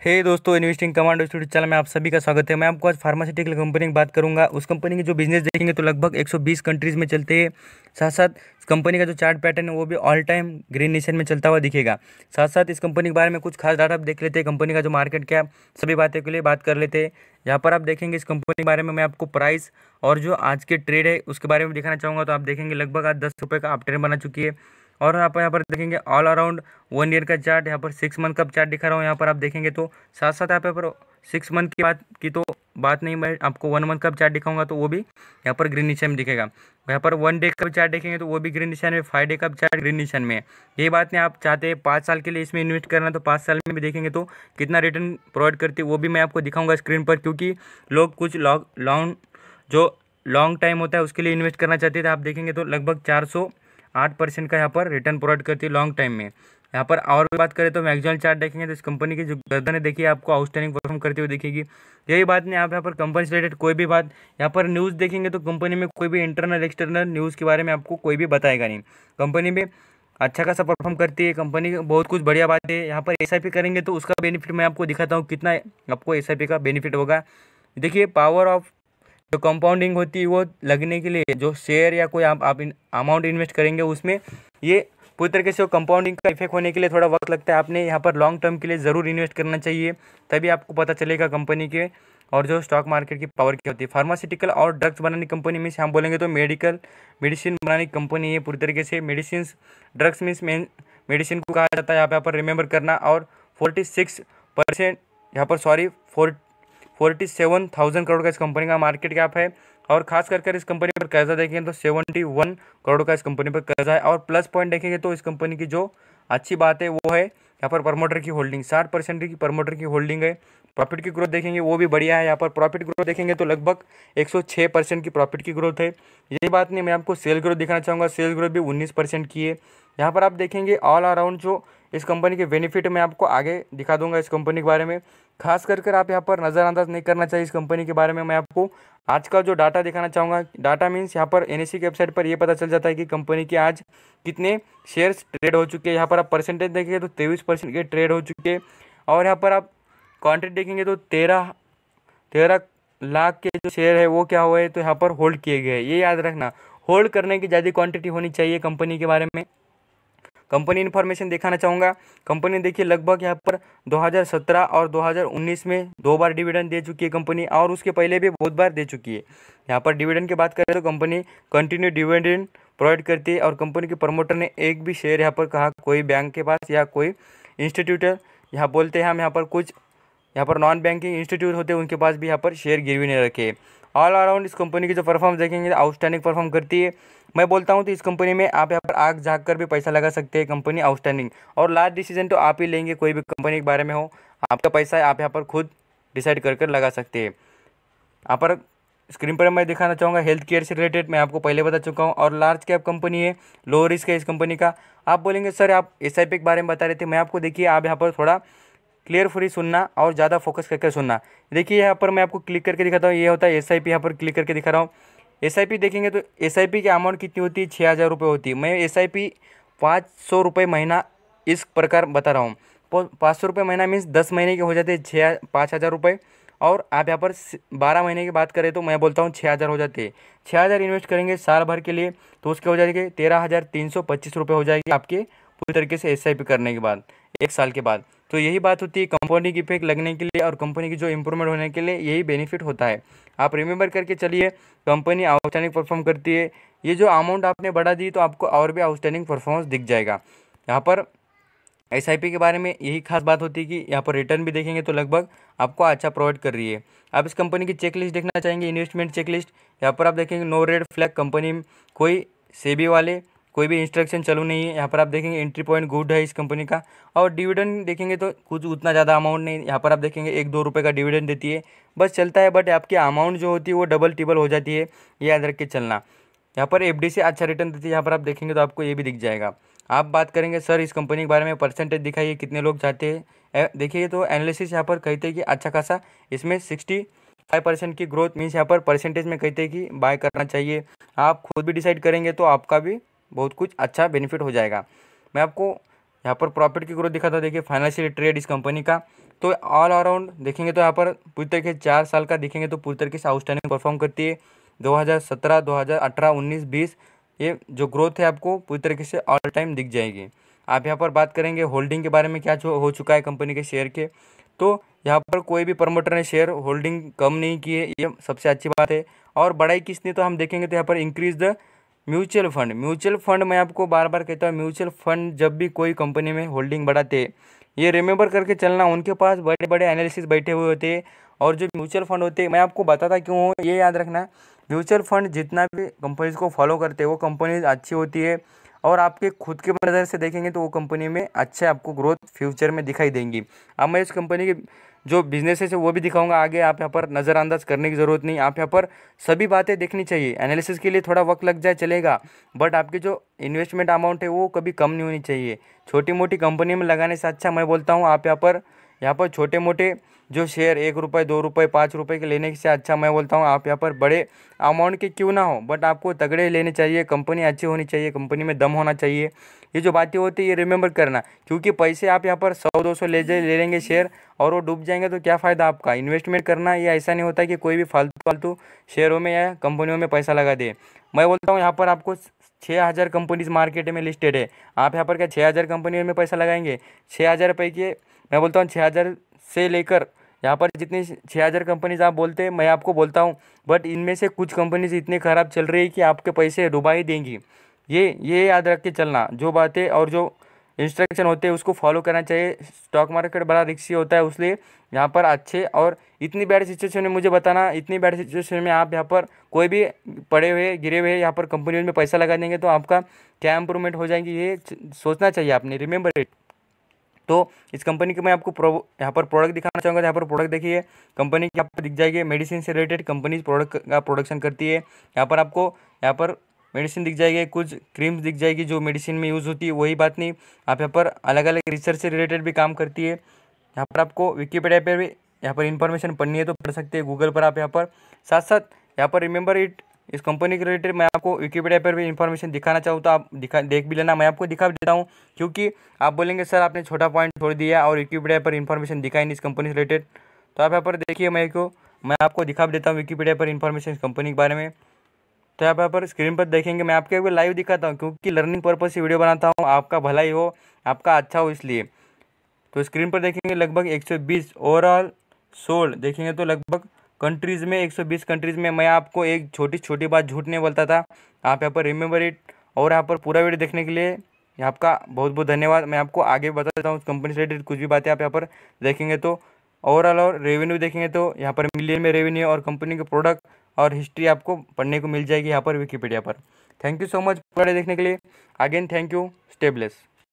हे hey दोस्तों investing commando studio channel में आप सभी का स्वागत है। मैं आपको आज फार्मास्यूटिकल कंपनी की बात करूँगा। उस कंपनी के जो बिज़नेस देखेंगे तो लगभग 120 कंट्रीज़ में चलते हैं। साथ साथ कंपनी का जो चार्ट पैटर्न है, वो भी ऑल टाइम ग्रीन निशन में चलता हुआ दिखेगा। साथ साथ इस कंपनी के बारे में कुछ खास डाटा आप देख लेते हैं। कंपनी का जो मार्केट क्या सभी बातें के लिए बात कर लेते हैं। यहाँ पर आप देखेंगे इस कंपनी के बारे में मैं आपको प्राइस और जो आज के ट्रेड है, उसके बारे में दिखाना चाहूँगा। तो आप देखेंगे लगभग आज दस रुपये का आप ट्रेड बना चुकी है। और आप यहाँ पर देखेंगे ऑल अराउंड वन ईयर का चार्ट यहाँ पर सिक्स मंथ का चार्ट दिखा रहा हूँ, यहाँ पर आप देखेंगे तो साथ साथ यहाँ पर सिक्स मंथ की बात की तो बात नहीं, मैं आपको वन मंथ का चार्ट दिखाऊँगा तो वो भी यहाँ पर ग्रीन निशान में दिखेगा। यहाँ पर वन डे का चार्ट देखेंगे तो वो भी ग्रीन निशान में फाइव डे का चार्ट ग्रीन निशान में। है ये बात नहीं, आप चाहते हैं पाँच साल के लिए इसमें इन्वेस्ट करना तो पाँच साल में भी देखेंगे तो कितना रिटर्न प्रोवाइड करती है, वो भी मैं आपको दिखाऊँगा स्क्रीन पर, क्योंकि लोग कुछ लॉन्ग जो लॉन्ग टाइम होता है उसके लिए इन्वेस्ट करना चाहते थे, आप देखेंगे तो लगभग चार सौ आठ परसेंट का यहाँ पर रिटर्न प्रोवाइड करती है लॉन्ग टाइम में। यहाँ पर और भी बात करें तो मैक्सिमम चार्ट देखेंगे तो इस कंपनी की जो गर्दन है, देखिए आपको आउटस्टैंडिंग परफॉर्म करते हुए दिखेगी। यही बात नहीं, आप यहाँ पर कंपनी से रिलेटेड कोई भी बात, यहाँ पर न्यूज़ देखेंगे तो कंपनी में कोई भी इंटरनल एक्सटर्नल न्यूज़ के बारे में आपको कोई भी बताएगा नहीं। कंपनी में अच्छा खासा परफॉर्म करती है कंपनी बहुत कुछ बढ़िया बात है। यहाँ पर एसआईपी करेंगे तो उसका बेनिफिट मैं आपको दिखाता हूँ कितना आपको एसआईपी का बेनिफिट होगा। देखिए पावर ऑफ़ जो कंपाउंडिंग होती है वो लगने के लिए, जो शेयर या कोई आप आप अमाउंट इन्वेस्ट करेंगे उसमें, ये पूरी तरीके से कंपाउंडिंग का इफ़ेक्ट होने के लिए थोड़ा वक्त लगता है। आपने यहाँ पर लॉन्ग टर्म के लिए ज़रूर इन्वेस्ट करना चाहिए, तभी आपको पता चलेगा कंपनी के और जो स्टॉक मार्केट की पावर क्या होती है। फार्मास्यूटिकल और ड्रग्स बनाने कंपनी में से हम बोलेंगे तो मेडिकल मेडिसिन बनाने की कंपनी है पूरी तरीके से। Medicine drugs means main medicine को कहा जाता है। यहाँ पर रिमेंबर करना और फोर्टी सिक्स परसेंट यहाँ पर sorry four forty seven thousand crore का इस कंपनी का मार्केट कैप है और खास कर इस कंपनी पर कर्जा देखेंगे तो सेवेंटी वन करोड़ का इस कंपनी पर कर्जा है और प्लस पॉइंट देखेंगे तो इस कंपनी की जो अच्छी बात है वो है यहाँ पर प्रमोटर की होल्डिंग, साठ परसेंट की प्रमोटर की होल्डिंग है। प्रॉफिट की ग्रोथ देखेंगे, वो भी बढ़िया है यहाँ पर। प्रॉफिट ग्रोथ देखेंगे तो लगभग 106 परसेंट की प्रॉफिट की ग्रोथ है। यही बात नहीं, मैं आपको सेल ग्रोथ दिखाना चाहूँगा। सेल ग्रोथ भी 19 परसेंट की है। यहाँ पर आप देखेंगे ऑल अराउंड जो इस कंपनी के बेनिफिट मैं आपको आगे दिखा दूँगा इस कंपनी के बारे में। खास कर कर आप यहाँ पर नज़रअंदाज नहीं करना चाहिए इस कंपनी के बारे में। मैं आपको आज का जो डाटा दिखाना चाहूँगा डाटा मीन्स यहाँ पर एनएससी की वेबसाइट पर ये पता चल जाता है कि कंपनी के आज कितने शेयर्स ट्रेड हो चुके हैं। यहाँ पर आप परसेंटेज देखेंगे तो तेईस परसेंट के ट्रेड हो चुके हैं। और यहाँ पर आप क्वान्टिटी देखेंगे तो तेरह तेरह लाख के जो शेयर है, वो क्या हुए तो यहाँ पर होल्ड किए गए ये याद रखना होल्ड करने की ज़्यादा क्वांटिटी होनी चाहिए कंपनी के बारे में। कंपनी इन्फॉर्मेशन दिखाना चाहूँगा। कंपनी देखिए, लगभग यहाँ पर 2017 और 2019 में दो बार डिविडेंड दे चुकी है कंपनी और उसके पहले भी बहुत बार दे चुकी है। यहाँ पर डिविडेंड की बात करें तो कंपनी कंटिन्यू डिविडेंड प्रोवाइड करती है और कंपनी के प्रमोटर ने एक भी शेयर यहाँ पर कहा, कोई बैंक के पास या कोई इंस्टीट्यूट यहाँ बोलते हैं हम यहाँ पर कुछ यहाँ पर नॉन बैंकिंग इंस्टीट्यूट होते हैं, उनके पास भी यहाँ पर शेयर गिरवी नहीं रखे। ऑल अराउंड इस कंपनी की जो परफॉर्म देखेंगे आउटस्टैंडिंग परफॉर्म करती है। मैं बोलता हूँ तो इस कंपनी में आप यहाँ पर आग झाँक कर भी पैसा लगा सकते हैं कंपनी आउटस्टैंडिंग और लास्ट डिसीज़न तो आप ही लेंगे, कोई भी कंपनी के बारे में हो, आपका पैसा आप यहाँ पर खुद डिसाइड कर कर लगा सकते हैं। यहाँ पर स्क्रीन पर मैं दिखाना चाहूँगा हेल्थ केयर से रिलेटेड मैं आपको पहले बता चुका हूँ। और लार्ज कैप कंपनी है लो रिस्क है इस कंपनी का। आप बोलेंगे, सर, आप एसआईपी के बारे में बता रहे थे। मैं आपको देखिए, आप यहाँ पर थोड़ा क्लियर फ्री सुनना और ज़्यादा फोकस करके सुनना। देखिए, यहाँ पर मैं आपको क्लिक करके दिखाता हूँ। ये होता है एस आई पी यहाँ पर क्लिक करके दिखा रहा हूँ। एस आई पी देखेंगे तो एस आई पी की अमाउंट कितनी होती है? छः हज़ार रुपये होती है। मैं एस आई पी पाँच सौ रुपये महीना इस प्रकार बता रहा हूँ। पाँच सौ रुपये महीना मीन्स दस महीने के हो जाते हैं छः पाँच हज़ार रुपये। और आप यहाँ पर बारह महीने की बात करें तो मैं बोलता हूँ छः हज़ार हो जाते हैं। छः हज़ार इन्वेस्ट करेंगे साल भर के लिए तो उसके हो जाएँगे तेरह हज़ार तीन सौ पच्चीस रुपये हो जाएगी आपके पूरी तरीके से एस आई पी करने के बाद, एक साल के बाद। तो यही बात होती है कंपनी की इफ़ेक्ट लगने के लिए और कंपनी की जो इंप्रूवमेंट होने के लिए यही बेनिफिट होता है। आप रिमेंबर करके चलिए कंपनी आउटस्टैंडिंग परफॉर्म करती है। ये जो अमाउंट आपने बढ़ा दी तो आपको और भी आउटस्टैंडिंग परफॉर्मेंस दिख जाएगा। यहाँ पर एस के बारे में यही खास बात होती है कि यहाँ पर रिटर्न भी देखेंगे तो लगभग आपको अच्छा प्रोवाइड कर रही है। आप इस कंपनी की चेक लिस्ट देखना चाहेंगे इन्वेस्टमेंट चेक लिस्ट यहाँ पर आप देखेंगे नो रेड फ्लैग कंपनी कोई सेबी वाले कोई भी इंस्ट्रक्शन चालू नहीं है। यहाँ पर आप देखेंगे एंट्री पॉइंट गुड है इस कंपनी का। और डिविडेंड देखेंगे तो कुछ उतना ज़्यादा अमाउंट नहीं। यहाँ पर आप देखेंगे एक दो रुपये का डिविडेंड देती है। बस चलता है बट आपकी अमाउंट जो होती है वो डबल टिबल हो जाती है, याद रख के चलना। यहाँ पर एफडी से अच्छा रिटर्न देती है। यहाँ पर आप देखेंगे तो आपको ये भी दिख जाएगा। आप बात करेंगे, सर, इस कंपनी के बारे में परसेंटेज दिखाइए, कितने लोग चाहते हैं? देखिए तो एनालिसिस यहाँ पर कहते हैं कि अच्छा खासा, इसमें सिक्सटी फाइव परसेंट की ग्रोथ मीन्स यहाँ पर परसेंटेज में कहते हैं कि बाय करना चाहिए। आप खुद भी डिसाइड करेंगे तो आपका भी बहुत कुछ अच्छा बेनिफिट हो जाएगा। मैं आपको यहाँ पर प्रॉफिट की ग्रोथ दिखा था देखिए फाइनेंशियल ट्रेड इस कंपनी का। तो ऑल अराउंड देखेंगे तो यहाँ पर पूरी तरीके से चार साल का देखेंगे तो पूरी तरीके से आउटस्टैंडिंग परफॉर्म करती है। 2017 2018 19 20 ये जो ग्रोथ है आपको पूरी तरीके से ऑल टाइम दिख जाएगी। आप यहाँ पर बात करेंगे होल्डिंग के बारे में, क्या हो चुका है कंपनी के शेयर के। तो यहाँ पर कोई भी प्रमोटर ने शेयर होल्डिंग कम नहीं की है ये सबसे अच्छी बात है। और बढ़ाई किसने तो हम देखेंगे तो यहाँ पर increase the mutual fund. Mutual fund मैं आपको बार बार कहता हूँ, म्यूचुअल फंड जब भी कोई कंपनी में होल्डिंग बढ़ाते, ये रिमेंबर करके चलना, उनके पास बड़े बड़े एनालिसिस बैठे हुए होते और जो म्यूचुअल फंड होते, मैं आपको बताता क्यों ये याद रखना। म्यूचुअल फंड जितना भी कंपनीज़ को फॉलो करते, वो कंपनीज़ अच्छी होती है और आपके खुद के नज़र से देखेंगे तो वो कंपनी में अच्छे आपको ग्रोथ फ्यूचर में दिखाई देंगी। अब मैं इस कंपनी के जो बिज़नेस है, वो भी दिखाऊँगा आगे, आप यहाँ पर नज़रअंदाज करने की ज़रूरत नहीं। आप यहाँ पर सभी बातें देखनी चाहिए। एनालिसिस के लिए थोड़ा वक्त लग जाए, चलेगा। बट आपके जो इन्वेस्टमेंट अमाउंट है, वो कभी कम नहीं होनी चाहिए। छोटी मोटी कंपनी में लगाने से अच्छा मैं बोलता हूँ, आप यहाँ पर यहाँ पर छोटे मोटे जो शेयर एक रुपये दो रुपये पाँच रुपये के लेने से अच्छा मैं बोलता हूँ, आप यहाँ पर बड़े अमाउंट के क्यों ना हो बट आपको तगड़े लेने चाहिए कंपनी अच्छी होनी चाहिए कंपनी में दम होना चाहिए। ये जो बातें होती है, ये रिमेंबर करना, क्योंकि पैसे आप यहाँ पर सौ, दो सौ ले जाए, ले लेंगे शेयर और वो डूब जाएँगे तो क्या फ़ायदा आपका? इन्वेस्टमेंट करना, ये ऐसा नहीं होता कि कोई भी फालतू फालतू शेयरों में या कंपनियों में पैसा लगा दे। मैं बोलता हूँ, यहाँ पर आपको छः हज़ार कंपनीज़ मार्केट में लिस्टेड है। आप यहाँ पर क्या छः हज़ार कंपनी में पैसा लगाएँगे? छः हज़ार रुपये के मैं बोलता हूँ छः हज़ार से लेकर, यहाँ पर जितनी छः हज़ार कंपनीज़ आप बोलते हैं, मैं आपको बोलता हूँ बट इनमें से कुछ कंपनीज़ इतनी ख़राब चल रही है कि आपके पैसे डुबा ही देंगी। ये ये याद रख के चलना, जो बातें और जो इंस्ट्रक्शन होते हैं, उसको फॉलो करना चाहिए। स्टॉक मार्केट बड़ा रिक्सी होता है, उसलिए यहाँ पर अच्छे और इतनी बैड सिचुएशन में मुझे बताना, इतनी बैड सिचुएशन में आप यहाँ पर कोई भी पड़े हुए, गिरे हुए यहाँ पर कंपनी में पैसा लगा देंगे तो आपका क्या इंप्रूवमेंट हो जाएँगी, ये सोचना चाहिए आपने रिमेंबर इट तो इस कंपनी के मैं आपको प्रो यहाँ पर प्रोडक्ट दिखाना चाहूँगा यहाँ पर प्रोडक्ट देखिए कंपनी की पर दिख जाएगी मेडिसिन से रिलेटेड कंपनी प्रोडक्ट का प्रोडक्शन करती है। यहाँ पर आपको, यहाँ पर मेडिसिन दिख जाएगी, कुछ क्रीम्स दिख जाएगी जो मेडिसिन में यूज़ होती है, वही बात नहीं। आप यहाँ पर अलग अलग रिसर्च से रिलेटेड भी काम करती है। यहाँ पर आपको विकीपीडिया पर भी यहाँ पर इन्फॉर्मेशन पढ़नी है तो पढ़ सकते हैं। गूगल पर आप यहाँ पर साथ साथ यहाँ पर रिमेंबर इट इस कंपनी के रिलेटेड मैं आपको विकीपीडिया पर भी इन्फॉर्मेशन दिखाना चाहूँ तो आप दिखा, देख भी लेना। मैं आपको दिखा भी देता हूँ, क्योंकि आप बोलेंगे, सर, आपने छोटा पॉइंट छोड़ दिया और विकीपीडिया पर इन्फॉर्मेशन दिखाई नहीं इस कंपनी से रिलेटेड तो आप यहाँ पर देखिए मैं को, मैं आपको दिखा भी देता हूँ विकीपीडिया पर इन्फॉर्मेशन इस कंपनी के बारे में। तो आप यहाँ पर स्क्रीन पर देखेंगे, मैं आपके अभी लाइव दिखाता हूँ, क्योंकि लर्निंग पर्पज़ से वीडियो बनाता हूँ, आपका भलाई हो आपका अच्छा हो इसलिए। तो स्क्रीन पर देखेंगे लगभग 120 ओवरऑल सोल्ड देखेंगे तो लगभग कंट्रीज़ में 120 कंट्रीज़ में मैं आपको एक छोटी छोटी बात झूठ नहीं बोलता था। आप यहाँ पर रिमेंबर इट और यहाँ पर पूरा वीडियो देखने के लिए आपका बहुत बहुत धन्यवाद। मैं आपको आगे बता देता हूँ कंपनी से रिलेटेड कुछ भी बातें आप यहाँ पर देखेंगे तो ओवरऑल और रेवेन्यू देखेंगे तो यहाँ पर मिलियन में रेवेन्यू और कंपनी के प्रोडक्ट और हिस्ट्री आपको पढ़ने को मिल जाएगी यहाँ पर विकीपीडिया पर। थैंक यू सो मच पढ़े देखने के लिए। Again thank you stay blessed